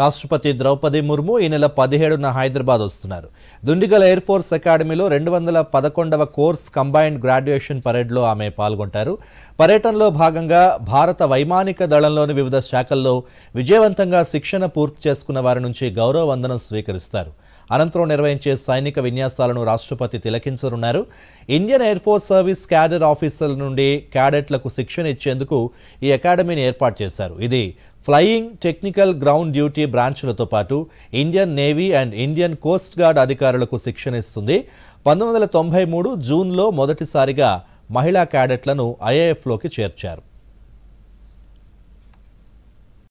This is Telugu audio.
రాష్ట్రపతి ద్రౌపది ముర్ము ఈ నెల పదిహేడున హైదరాబాద్ వస్తున్నారు. దుండిగల్ ఎయిర్ ఫోర్స్ అకాడమీలో రెండు వందల పదకొండవ కోర్స్ కంబైన్డ్ గ్రాడ్యుయేషన్ పరేడ్లో ఆమె పాల్గొంటారు. పర్యటనలో భాగంగా భారత వైమానిక దళంలోని వివిధ శాఖల్లో విజయవంతంగా శిక్షణ పూర్తి చేసుకున్న వారి నుంచి గౌరవ వందనం స్వీకరిస్తారు. అనంతరం నిర్వహించే సైనిక విన్యాసాలను రాష్ట్రపతి తిలకించనున్నారు. Indian air force service cadre ఆఫీసర్ల నుండి క్యాడెట్లకు శిక్షణ ఇచ్చేందుకు ఈ అకాడమీని ఏర్పాటు చేశారు. ఇది ఫ్లయింగ్ టెక్నికల్ గ్రౌండ్ డ్యూటీ బ్రాంచ్లతో పాటు Indian navy and Indian coast guard అధికారులకు శిక్షణ ఇస్తుంది పంతొమ్మిది వందల తొంభై మూడు జూన్లో మొదటిసారిగా మహిళా క్యాడెట్లను ఐఏఎఫ్లోకి చేర్చారు.